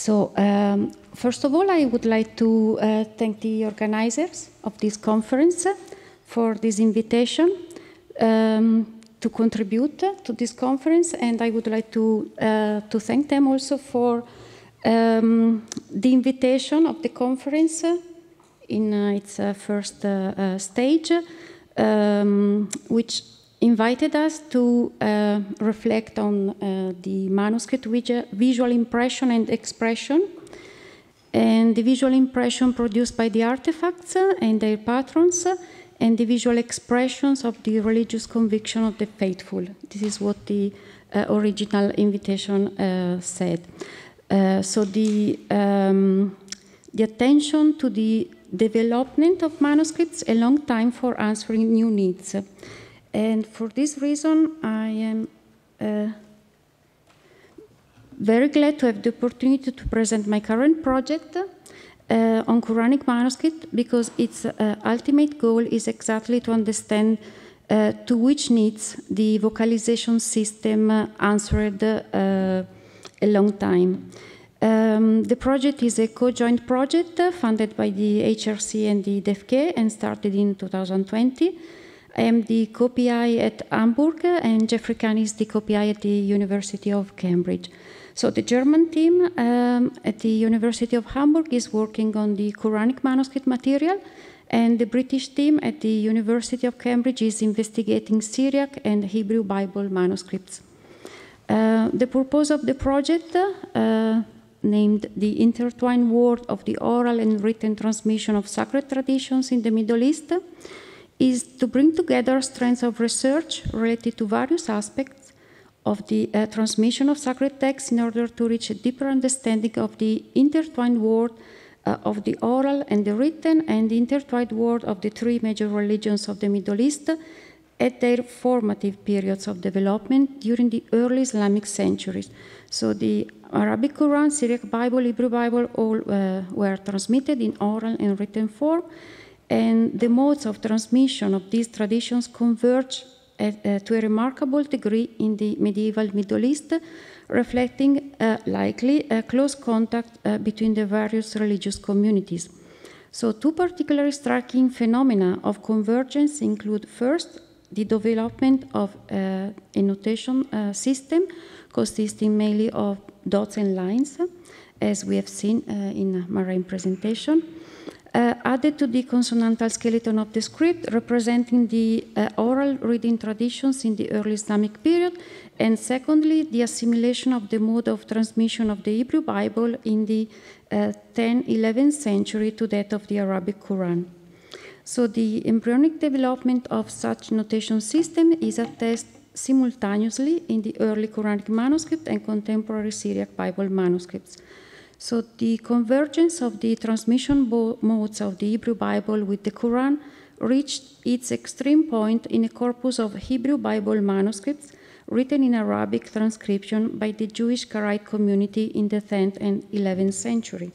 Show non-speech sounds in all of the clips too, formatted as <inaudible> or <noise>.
So, um, first of all, I would like to uh, thank the organizers of this conference for this invitation um, to contribute to this conference, and I would like to, uh, to thank them also for um, the invitation of the conference in uh, its uh, first uh, stage, um, which invited us to uh, reflect on uh, the manuscript visual impression and expression, and the visual impression produced by the artifacts and their patrons, and the visual expressions of the religious conviction of the faithful. This is what the uh, original invitation uh, said. Uh, so the, um, the attention to the development of manuscripts a long time for answering new needs. And for this reason, I am uh, very glad to have the opportunity to present my current project uh, on Quranic manuscript because its uh, ultimate goal is exactly to understand uh, to which needs the vocalization system uh, answered uh, a long time. Um, the project is a co-joint project funded by the HRC and the DFG and started in 2020. I am the co-PI at Hamburg, and Geoffrey Khan is the co-PI at the University of Cambridge. So the German team um, at the University of Hamburg is working on the Quranic manuscript material, and the British team at the University of Cambridge is investigating Syriac and Hebrew Bible manuscripts. Uh, the purpose of the project, uh, named the intertwined world of the oral and written transmission of sacred traditions in the Middle East, is to bring together strands of research related to various aspects of the uh, transmission of sacred texts in order to reach a deeper understanding of the intertwined world uh, of the oral and the written and the intertwined world of the three major religions of the Middle East at their formative periods of development during the early Islamic centuries. So the Arabic Quran, Syriac Bible, Hebrew Bible all uh, were transmitted in oral and written form and the modes of transmission of these traditions converge at, uh, to a remarkable degree in the medieval Middle East, reflecting uh, likely a close contact uh, between the various religious communities. So, two particularly striking phenomena of convergence include first, the development of uh, a notation uh, system consisting mainly of dots and lines, as we have seen uh, in Marijn presentation uh, added to the consonantal skeleton of the script, representing the uh, oral reading traditions in the early Islamic period, and secondly, the assimilation of the mode of transmission of the Hebrew Bible in the uh, 10th, 11th century to that of the Arabic Quran. So the embryonic development of such notation system is attested simultaneously in the early Quranic manuscript and contemporary Syriac Bible manuscripts. So the convergence of the transmission modes of the Hebrew Bible with the Quran reached its extreme point in a corpus of Hebrew Bible manuscripts written in Arabic transcription by the Jewish Karaite community in the 10th and 11th century.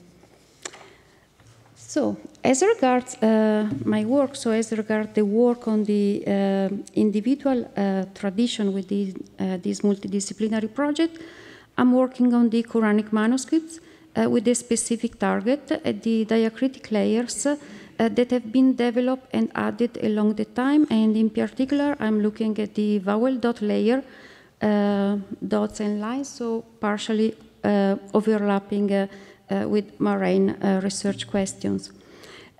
So, as regards uh, my work, so as regards the work on the uh, individual uh, tradition with the, uh, this multidisciplinary project, I'm working on the Quranic manuscripts uh, with a specific target at the diacritic layers uh, that have been developed and added along the time. And in particular, I'm looking at the vowel dot layer, uh, dots and lines, so partially uh, overlapping uh, uh, with Marijn research questions.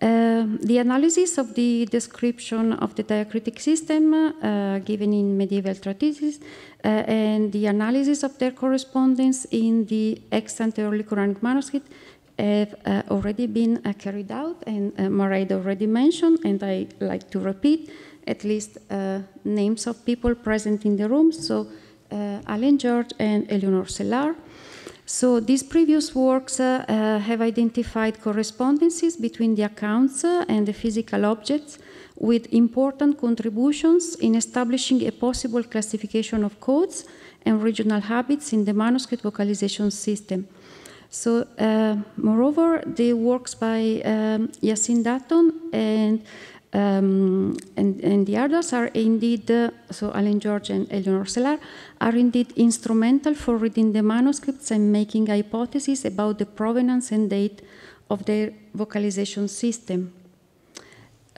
Uh, the analysis of the description of the diacritic system uh, given in medieval treatises uh, and the analysis of their correspondence in the extant early Quranic manuscript have uh, already been uh, carried out and uh, Marijn already mentioned, and I like to repeat at least names of people present in the room. So Alan George and Éléonore Cellard. So these previous works uh, uh, have identified correspondences between the accounts uh, and the physical objects with important contributions in establishing a possible classification of codes and regional habits in the manuscript vocalization system. So, uh, moreover, the works by um, Yasin Dutton and Um, and, and, the others are indeed, uh, so Alan George and Éléonore Cellard, are indeed instrumental for reading the manuscripts and making hypotheses about the provenance and date of their vocalization system.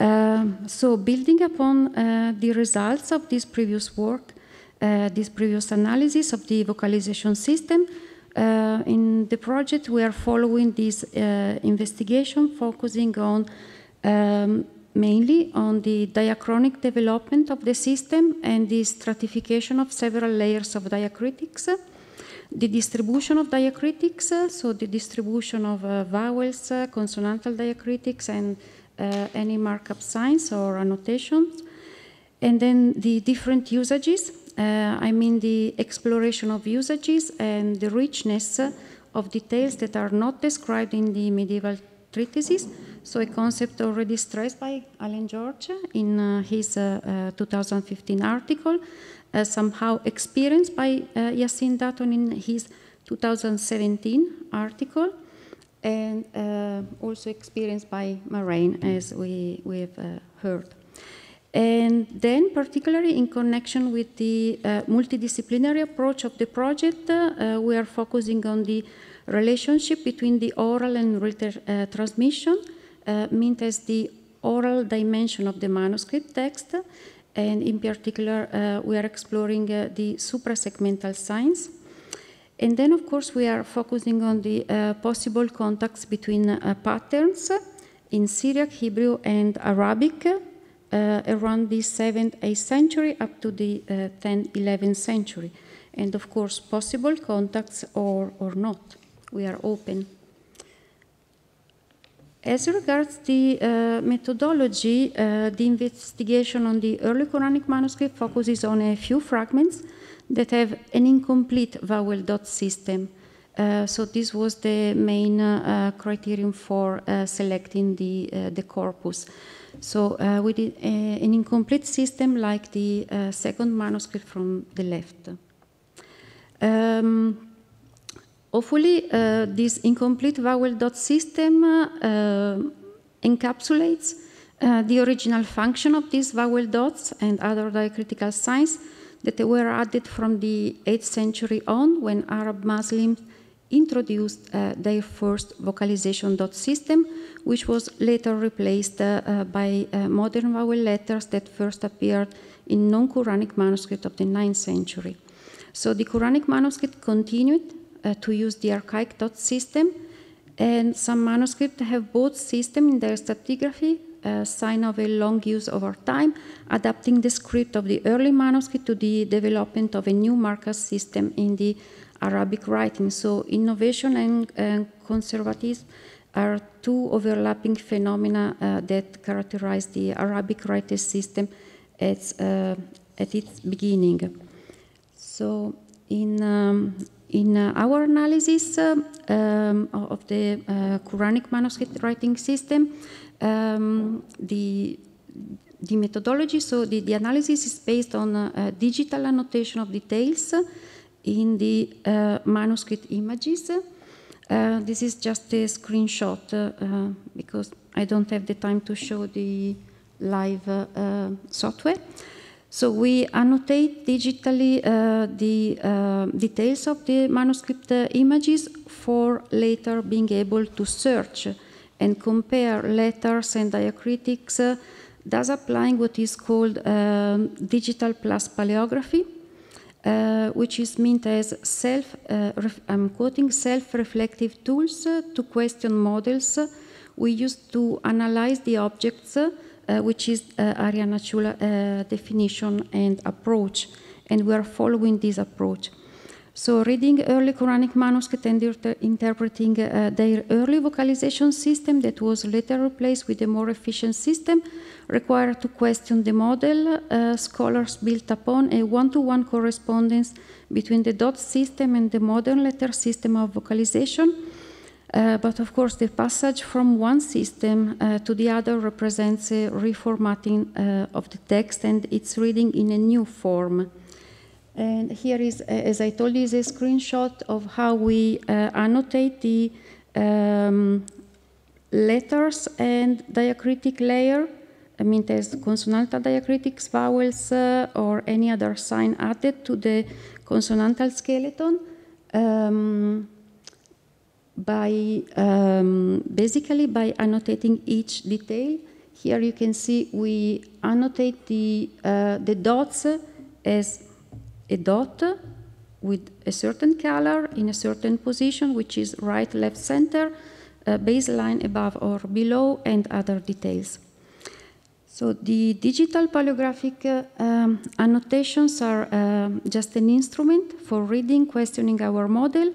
Uh, so, building upon uh, the results of this previous work, uh, this previous analysis of the vocalization system, uh, in the project we are following this uh, investigation, focusing on um, mainly on the diachronic development of the system and the stratification of several layers of diacritics, the distribution of diacritics, so the distribution of uh, vowels, uh, consonantal diacritics, and uh, any markup signs or annotations, and then the different usages. Uh, I mean the exploration of usages and the richness of details that are not described in the medieval treatises so a concept already stressed by Alan George in uh, his uh, uh, 2015 article, uh, somehow experienced by uh, Yasin Dutton in his 2017 article, and uh, also experienced by Marijn, as we, we have heard. And then, particularly in connection with the multidisciplinary approach of the project, we are focusing on the relationship between the oral and written transmission, uh, meant as the oral dimension of the manuscript text, and in particular, uh, we are exploring uh, the suprasegmental signs. And then, of course, we are focusing on the uh, possible contacts between uh, patterns in Syriac, Hebrew, and Arabic uh, around the 7th, 8th century up to the 10th, 11th century. And of course, possible contacts or, or not. We are open. As regards the uh, methodology, uh, the investigation on the early Quranic manuscript focuses on a few fragments that have an incomplete vowel dot system. Uh, so this was the main uh, criterion for uh, selecting the, uh, the corpus. So we did a, an incomplete system like the second manuscript from the left. Um, Hopefully, uh, this incomplete vowel dot system uh, encapsulates uh, the original function of these vowel dots and other diacritical signs that were added from the 8th century on when Arab Muslims introduced uh, their first vocalization dot system, which was later replaced uh, uh, by modern vowel letters that first appeared in non Quranic manuscript of the 9th century. So the Quranic manuscript continued uh, to use the archaic dot system. And some manuscripts have both systems in their stratigraphy, a sign of a long use over time, adapting the script of the early manuscript to the development of a new marker system in the Arabic writing. So innovation and, and conservatism are two overlapping phenomena uh, that characterize the Arabic writing system at, uh, at its beginning. So in um, in uh, our analysis uh, um, of the uh, Quranic manuscript writing system, um, the the methodology, so the, the analysis is based on uh, digital annotation of details in the uh, manuscript images. Uh, this is just a screenshot because I don't have the time to show the live software. So we annotate digitally uh, the uh, details of the manuscript uh, images for later being able to search and compare letters and diacritics, uh, thus applying what is called um, digital plus paleography, uh, which is meant as self, uh, I'm quoting, self-reflective tools to question models. We use to analyze the objects which is uh, Arianna Ciula uh, definition and approach, and we are following this approach. So, reading early Quranic manuscript and interpreting uh, their early vocalization system that was later replaced with a more efficient system required to question the model. Uh, scholars built upon a one to one correspondence between the dot system and the modern letter system of vocalization uh, but of course, the passage from one system uh, to the other represents a reformatting uh, of the text and its reading in a new form. And here is, uh, as I told you, is a screenshot of how we uh, annotate the um, letters and diacritic layer I mean, there's consonantal diacritics, vowels, uh, or any other sign added to the consonantal skeleton um, by um, basically by annotating each detail. Here you can see we annotate the, uh, the dots as a dot with a certain color in a certain position, which is right, left, center, uh, baseline above or below, and other details. So the digital paleographic uh, um, annotations are uh, just an instrument for reading, questioning our model,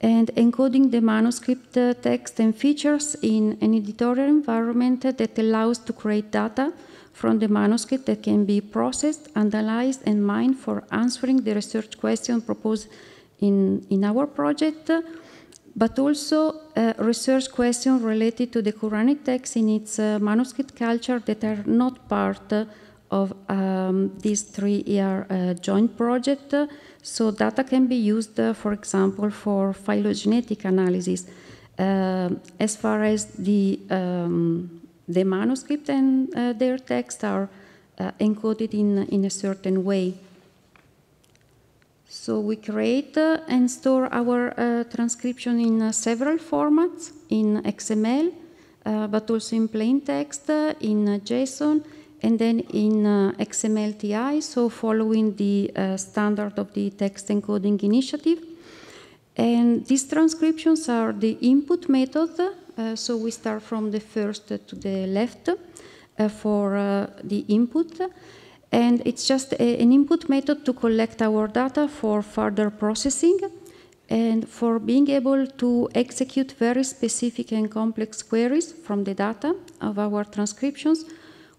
and encoding the manuscript uh, text and features in an editorial environment that allows to create data from the manuscript that can be processed, analyzed, and mined for answering the research question proposed in, in our project, but also uh, research questions related to the Quranic text in its uh, manuscript culture that are not part of um, this three-year uh, joint project. So data can be used, uh, for example, for phylogenetic analysis. Uh, as far as the um, the manuscript and uh, their text are uh, encoded in, in a certain way. So we create uh, and store our transcription in several formats, in XML, but also in plain text, in JSON, and then in XML-TEI, so following the standard of the text encoding initiative. And these transcriptions are the input method uh, so we start from the first to the left uh, for uh, the input. And it's just a, an input method to collect our data for further processing and for being able to execute very specific and complex queries from the data of our transcriptions,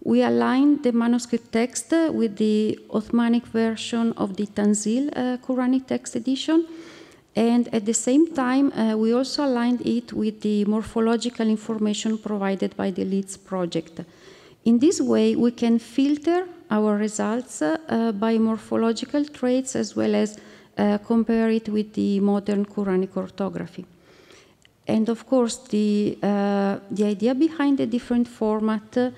we align the manuscript text with the Ottomanic version of the Tanzil uh, Quranic text edition and at the same time, uh, we also aligned it with the morphological information provided by the LEADS project. In this way, we can filter our results uh, by morphological traits as well as uh, compare it with the modern Quranic orthography. And of course, the, uh, the idea behind the different format uh,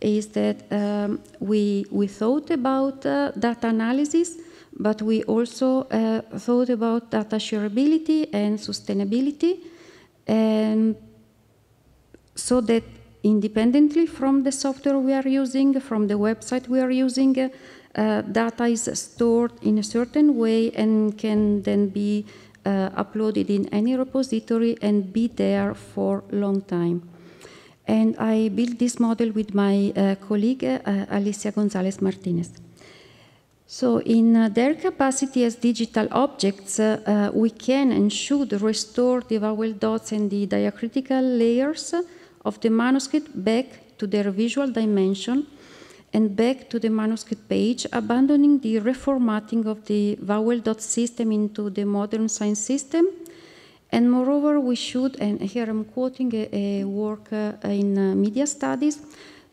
is that um, we, we thought about uh, data analysis but we also uh, thought about data shareability and sustainability, and so that independently from the software we are using, from the website we are using, uh, data is stored in a certain way and can then be uh, uploaded in any repository and be there for a long time. And I built this model with my uh, colleague, uh, Alicia Gonzalez Martinez. So in uh, their capacity as digital objects, uh, uh, we can and should restore the vowel dots and the diacritical layers of the manuscript back to their visual dimension and back to the manuscript page, abandoning the reformatting of the vowel dot system into the modern sign system. And moreover, we should, and here I'm quoting a, a work uh, in uh, media studies,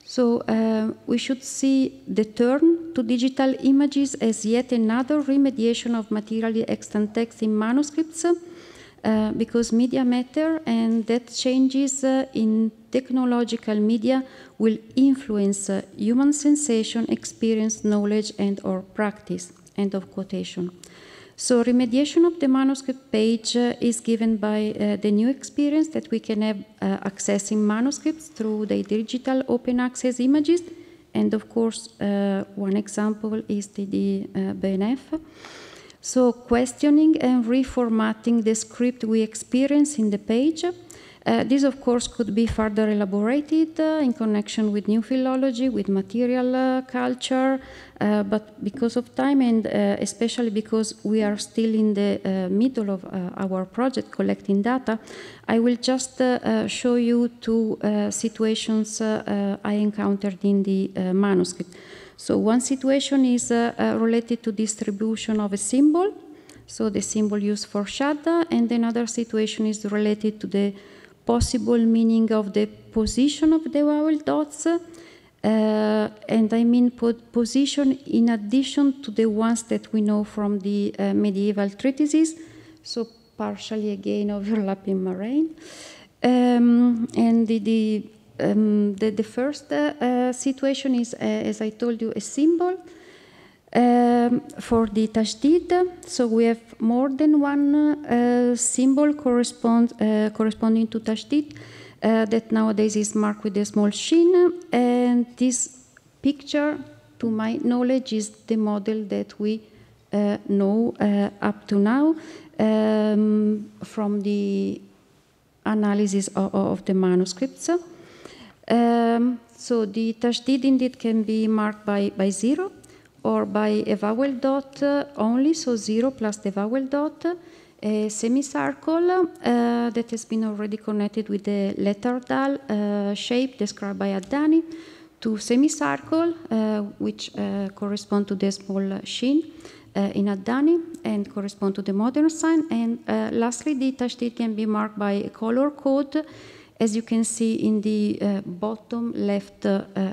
so uh, we should see the turn to digital images as yet another remediation of materially extant text in manuscripts uh, because media matter and that changes uh, in technological media will influence uh, human sensation, experience, knowledge and or practice. End of quotation. So remediation of the manuscript page uh, is given by uh, the new experience that we can have uh, accessing manuscripts through the digital open access images. And of course, uh, one example is the, uh, BNF. So questioning and reformatting the script we experience in the page uh, this, of course, could be further elaborated uh, in connection with new philology, with material uh, culture, uh, but because of time and uh, especially because we are still in the uh, middle of our project collecting data, I will just show you two situations I encountered in the manuscript. So one situation is related to distribution of a symbol, so the symbol used for Shadda, and another situation is related to the possible meaning of the position of the vowel dots, uh, and I mean position in addition to the ones that we know from the uh, medieval treatises, so partially again <laughs> overlapping Marijn. Um, and the, the, um, the, the first uh, situation is, uh, as I told you, a symbol. Um, for the tashdid, so we have more than one uh, symbol correspond, uh, corresponding to tashdid uh, that nowadays is marked with a small shin. And this picture, to my knowledge, is the model that we uh, know uh, up to now um, from the analysis of, of the manuscripts. Um, so the tashdid indeed can be marked by, by zero or by a vowel dot only, so zero plus the vowel dot, a semicircle uh, that has been already connected with the letter dal uh, shape described by Adani, to semicircle, uh, which uh, correspond to the small shin uh, in Adani and correspond to the modern sign. And uh, lastly, the tashdid can be marked by a color code, as you can see in the bottom left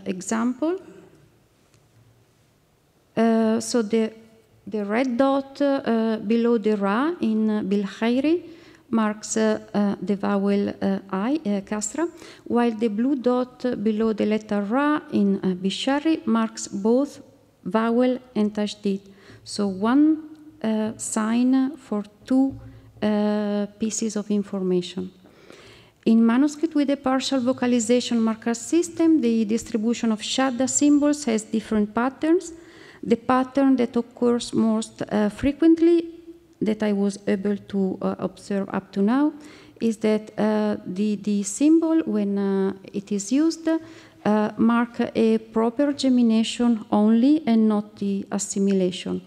example. Uh, so the, the red dot uh, below the ra in uh, marks uh, uh, the vowel I, kasra, while the blue dot below the letter ra in Bishari marks both vowel and tashdid. So one sign for two pieces of information. In manuscript with a partial vocalization marker system, the distribution of shadda symbols has different patterns. The pattern that occurs most uh, frequently that I was able to uh, observe up to now is that uh, the, the symbol, when uh, it is used, uh, mark a proper gemination only and not the assimilation.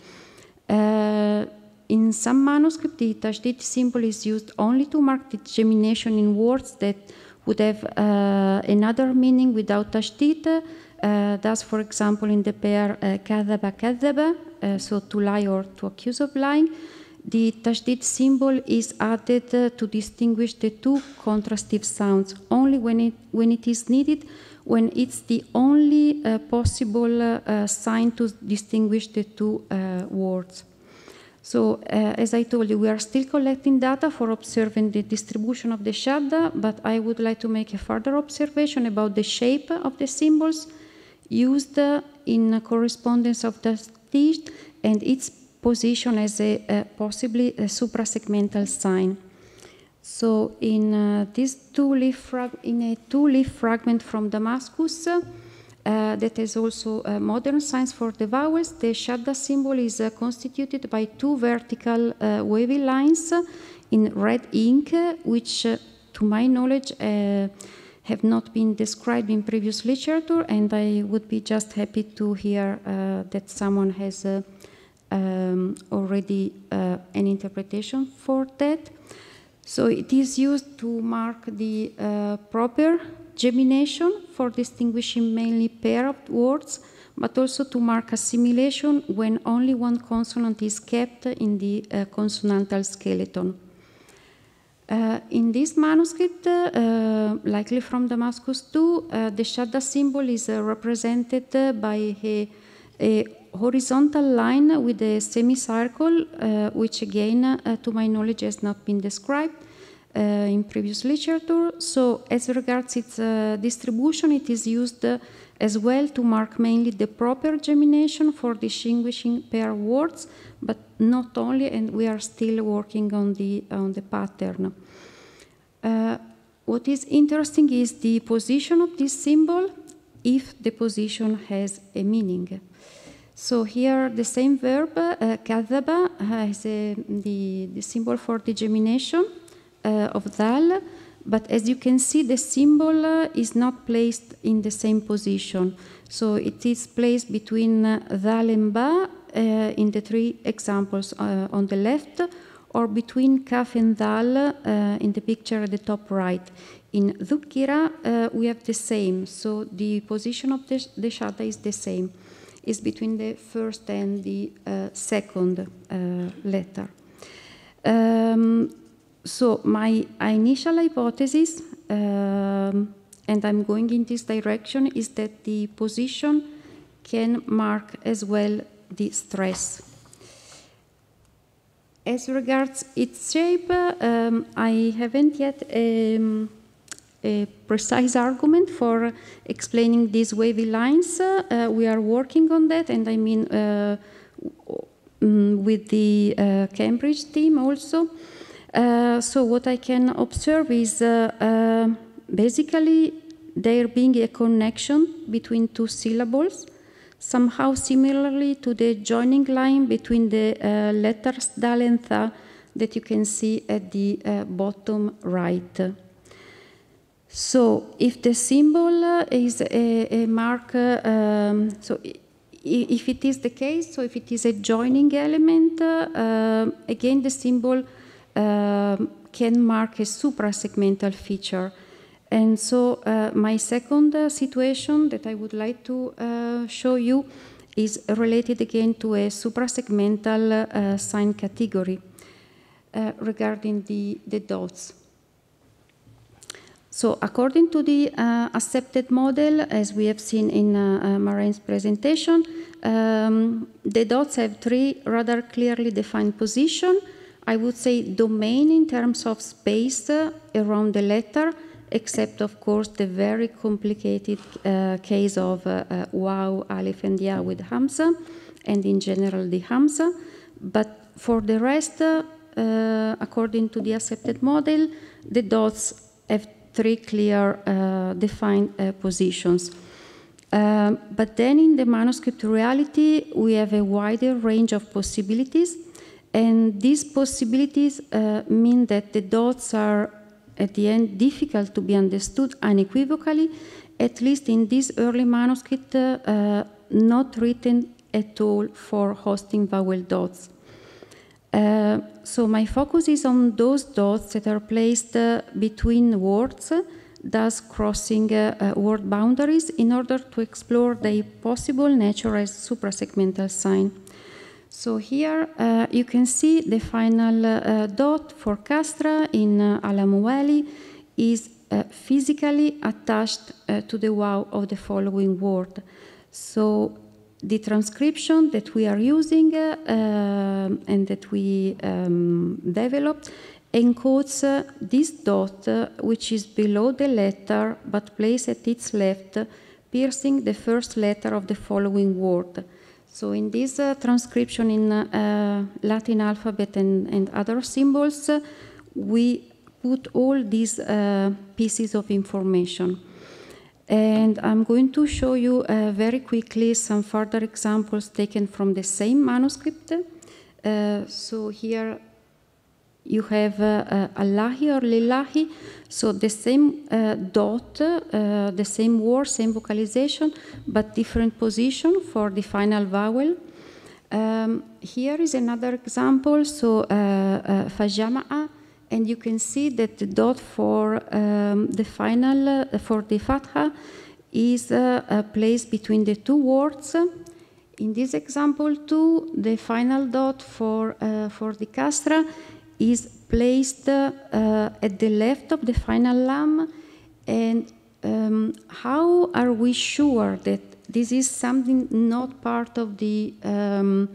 Uh, in some manuscripts, the tashdid symbol is used only to mark the gemination in words that would have another meaning without tashdid, uh, thus, for example, in the pair kadhaba kadhaba, uh, so to lie or to accuse of lying, the tashdid symbol is added uh, to distinguish the two contrastive sounds only when it, when it is needed, when it's the only uh, possible uh, sign to distinguish the two uh, words. So, as I told you, we are still collecting data for observing the distribution of the shadda, but I would like to make a further observation about the shape of the symbols used in correspondence of the stitch and its position as a, possibly a suprasegmental sign. So in uh, this two-leaf in a two-leaf fragment from Damascus, uh, that is also uh, modern signs for the vowels. The shadda symbol is uh, constituted by two vertical uh, wavy lines in red ink, which, to my knowledge, have not been described in previous literature, and I would be just happy to hear uh, that someone has uh, um, already uh, an interpretation for that. So it is used to mark the uh, proper gemination for distinguishing mainly pair of words, but also to mark assimilation when only one consonant is kept in the uh, consonantal skeleton. Uh, in this manuscript, uh, likely from Damascus too, uh, the Shadda symbol is uh, represented by a, a, horizontal line with a semicircle, uh, which again, uh, to my knowledge, has not been described in previous literature. So as regards its distribution, it is used as well to mark mainly the proper gemination for distinguishing pair words, but not only, and we are still working on the, on the pattern. Uh, what is interesting is the position of this symbol if the position has a meaning. So here the same verb, uh, kadhaba, has a, the, the symbol for the gemination uh, of dal, but as you can see, the symbol uh, is not placed in the same position. So it is placed between uh, dal and ba uh, in the three examples uh, on the left, or between kaf and dal uh, in the picture at the top right. In dhukira, uh, we have the same, so the position of the, the shadda is the same. It's between the first and the second letter. Um, so my initial hypothesis, um, and I'm going in this direction, is that the position can mark as well the stress. As regards its shape, um, I haven't yet um, a precise argument for explaining these wavy lines. Uh, we are working on that, and I mean uh, mm, with the uh, Cambridge team also. Uh, so what I can observe is uh, basically there being a connection between two syllables, somehow similarly to the joining line between the letters dal and tha that you can see at the uh, bottom right. So if the symbol is a, a mark, um, so if it is the case, so if it is a joining element, uh, again the symbol uh, can mark a suprasegmental feature. And so uh, my second uh, situation that I would like to uh, show you is related again to a suprasegmental sign category. Regarding the, the dots. So according to the uh, accepted model, as we have seen in uh, Marijn's presentation, um, the dots have three rather clearly defined positions. I would say domain in terms of space uh, around the letter, except of course the very complicated uh, case of uh, waw, alif and ya with hamza, and in general the hamza. But for the rest, uh, according to the accepted model, the dots have three clear uh, defined uh, positions. Um, but then in the manuscript reality, we have a wider range of possibilities. And these possibilities uh, mean that the dots are, at the end, difficult to be understood unequivocally, at least in this early manuscript, uh, not written at all for hosting vowel dots. Uh, so my focus is on those dots that are placed uh, between words, thus crossing uh, uh word boundaries in order to explore the possible nature as suprasegmental sign. So here uh, you can see the final dot for kasra in Alamoeli is physically attached to the waw of the following word. So the transcription that we are using uh, and that we um, developed encodes uh, this dot uh, which is below the letter but placed at its left piercing the first letter of the following word. So in this uh, transcription in uh, Latin alphabet and, and other symbols, we put all these uh, pieces of information. And I'm going to show you uh, very quickly some further examples taken from the same manuscript. Uh, so here you have uh, Allahi or Lillahi, so the same uh, dot, uh, the same word, same vocalization, but different position for the final vowel. Um, here is another example, so uh, Fajama'a and you can see that the dot for um, the final, uh, for the fatha, is uh, placed between the two words. In this example too, the final dot for, uh, for the kasra is placed uh, at the left of the final lam. And um, how are we sure that this is something not part of the um,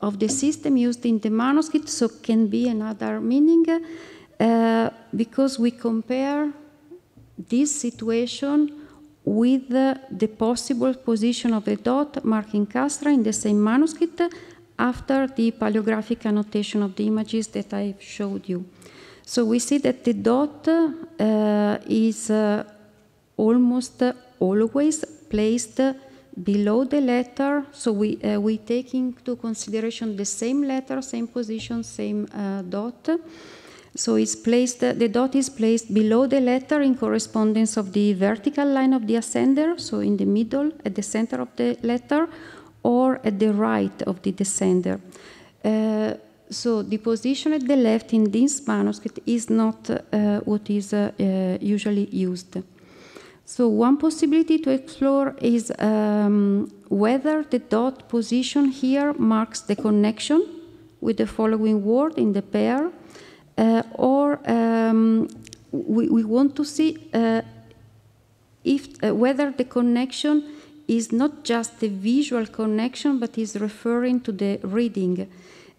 of the system used in the manuscript, so can be another meaning, uh, because we compare this situation with the, the possible position of a dot marking kasra in the same manuscript after the paleographic annotation of the images that I showed you. So we see that the dot uh, is uh, almost always placed below the letter, so we, uh, we take into consideration the same letter, same position, same uh, dot. So it's placed, the dot is placed below the letter in correspondence of the vertical line of the ascender, so in the middle, at the center of the letter, or at the right of the descender. Uh, so the position at the left in this manuscript is not uh, what is uh, uh usually used. So one possibility to explore is um, whether the dot position here marks the connection with the following word in the pair, uh, or um, we, we, want to see uh, if whether the connection is not just the visual connection, but is referring to the reading.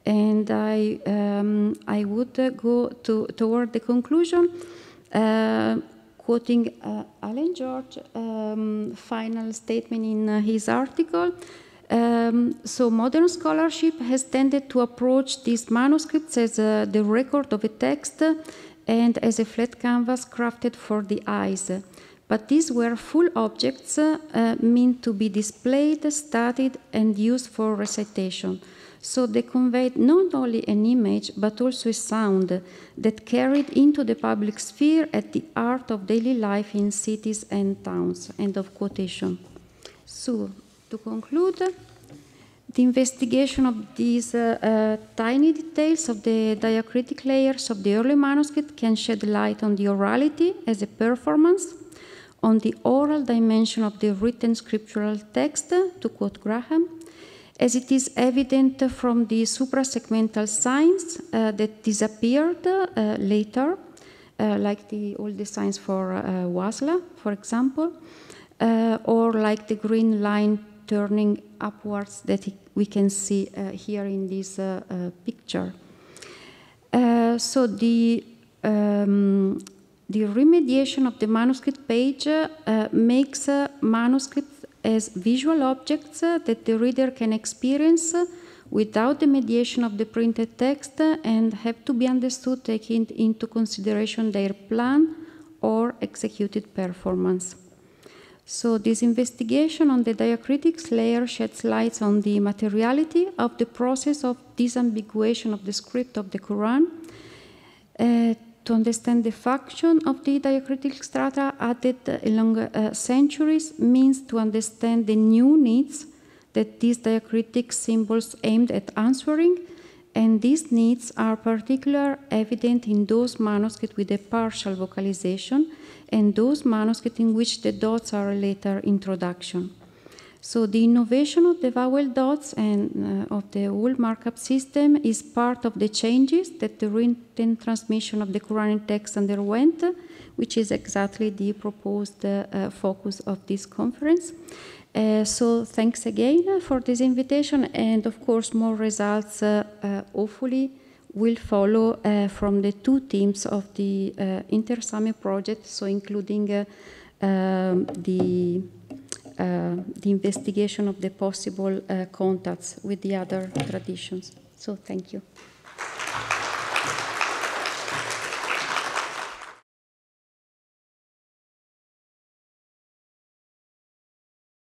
And I, um, I would uh, go to, toward the conclusion uh, quoting uh, Alan George um, final statement in uh, his article. Um, so modern scholarship has tended to approach these manuscripts as uh, the record of a text and as a flat canvas crafted for the eyes. But these were full objects uh, meant to be displayed, studied, and used for recitation. So they conveyed not only an image, but also a sound that carried into the public sphere at the heart of daily life in cities and towns. End of quotation. So, to conclude, the investigation of these uh, uh, tiny details of the diacritic layers of the early manuscript can shed light on the orality as a performance, on the oral dimension of the written scriptural text, to quote Graham, as it is evident from the suprasegmental signs uh, that disappeared uh, later, uh, like the, all the signs for uh, Wasla, for example, uh, or like the green line turning upwards that we can see uh, here in this picture. so the um, the remediation of the manuscript page uh, makes manuscripts as visual objects uh, that the reader can experience uh, without the mediation of the printed text and have to be understood taking into consideration their plan or executed performance. So this investigation on the diacritics layer sheds light on the materiality of the process of disambiguation of the script of the Quran, uh, to understand the function of the diacritic strata added along uh, centuries means to understand the new needs that these diacritic symbols aimed at answering, and these needs are particularly evident in those manuscripts with a partial vocalization and those manuscripts in which the dots are a later introduction. So the innovation of the vowel dots and uh, of the whole markup system is part of the changes that the written transmission of the Quranic text underwent, which is exactly the proposed uh, focus of this conference. Uh, so thanks again for this invitation, and of course more results uh, uh, hopefully will follow uh, from the two teams of the uh, InterSaME project, so including um, the uh, the investigation of the possible uh, contacts with the other traditions. So thank you.